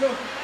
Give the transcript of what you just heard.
go.